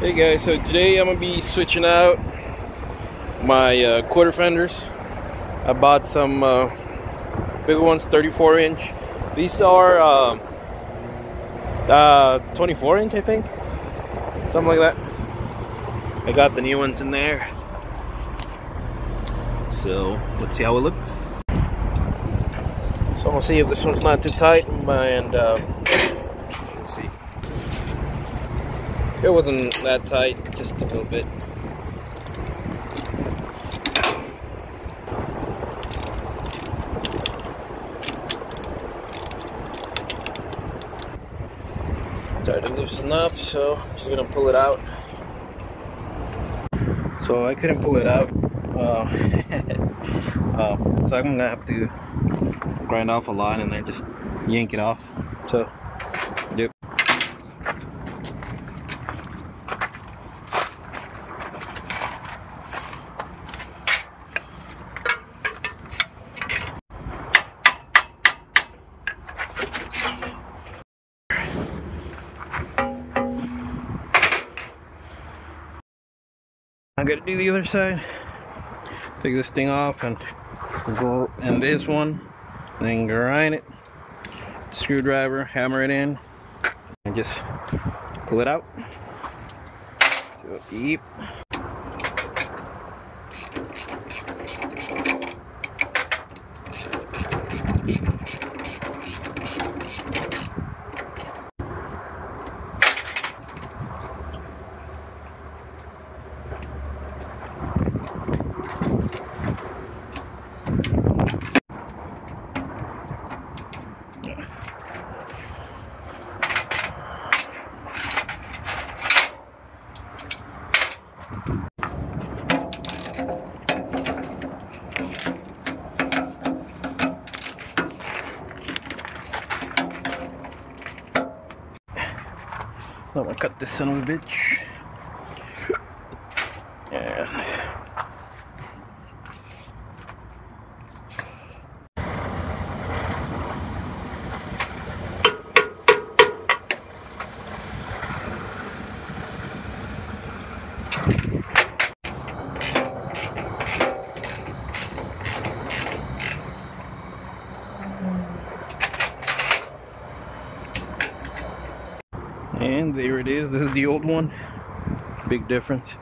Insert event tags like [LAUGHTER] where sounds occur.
Hey guys, so today I'm gonna be switching out my uh, quarter fenders. I bought some uh, bigger ones, 34 inch. These are uh, uh, 24 inch, I think, something like that. I got the new ones in there. So let's see how it looks. So I'm gonna see if this one's not too tight, and uh, let's see. It wasn't that tight, just a little bit. Started to loosen up, so I'm just gonna pull it out. So I couldn't pull it out. Uh, [LAUGHS] uh, so I'm gonna have to grind off a line and then just yank it off. So, yep. I gotta do the other side. Take this thing off and and this one, then grind it. Screwdriver, hammer it in, and just pull it out. Yep. I'm gonna cut this son of a bitch. And And there it is. This is the old one. Big difference.